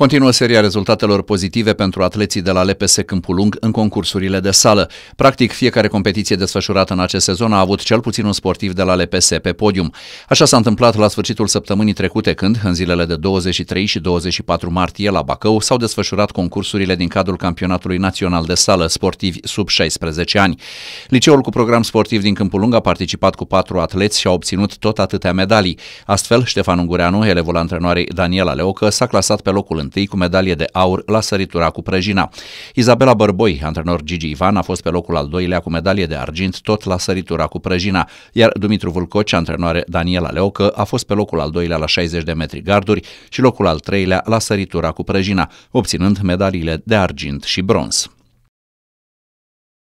Continuă seria rezultatelor pozitive pentru atleții de la LPS Câmpul Lung în concursurile de sală. Practic, fiecare competiție desfășurată în acest sezon a avut cel puțin un sportiv de la LPS pe podium. Așa s-a întâmplat la sfârșitul săptămânii trecute, când, în zilele de 23 și 24 martie la Bacău, s-au desfășurat concursurile din cadrul Campionatului Național de Sală, sportivi sub 16 ani. Liceul cu program sportiv din Câmpul Lung a participat cu patru atleți și a obținut tot atâtea medalii. Astfel, Ștefan Ungureanu, elevul antrenoarei Daniela Leocă, s-a clasat pe locul întâi cu medalie de aur la săritura cu prăjina. Izabela Bărboi, antrenor Gigi Ivan, a fost pe locul al doilea cu medalie de argint tot la săritura cu prăjina, iar Dumitru Vulcoci, antrenoare Daniela Leocă, a fost pe locul al doilea la 60 de metri garduri și locul al treilea la săritura cu prăjina, obținând medaliile de argint și bronz.